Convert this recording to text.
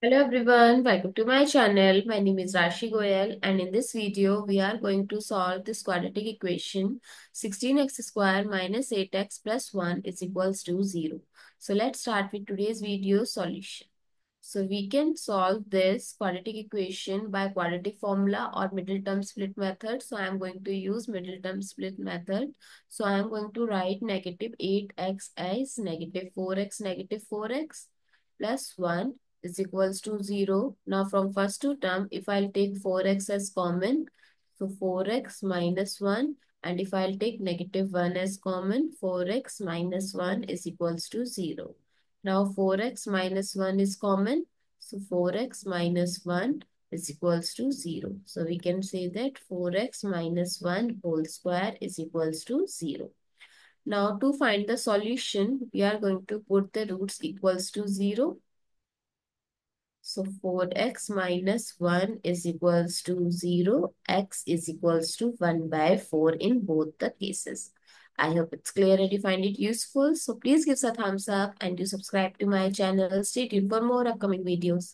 Hello everyone, welcome to my channel. My name is Rashi Goel and in this video we are going to solve this quadratic equation 16x square minus 8x plus 1 is equals to 0. So let's start with today's video solution. So we can solve this quadratic equation by quadratic formula or middle term split method. So I am going to use middle term split method. So I am going to write negative 8x as negative 4x negative 4x plus 1 is equals to 0. Now from first two term, if I'll take 4x as common, so 4x minus 1 and if I'll take negative 1 as common, 4x minus 1 is equals to 0. Now 4x minus 1 is common, so 4x minus 1 is equals to 0. So we can say that 4x minus 1 whole square is equals to 0. Now to find the solution, we are going to put the roots equals to 0 so 4x minus 1 is equals to 0. x is equals to 1 by 4 in both the cases. I hope it's clear and you find it useful. So please give us a thumbs up and do subscribe to my channel. Stay tuned for more upcoming videos.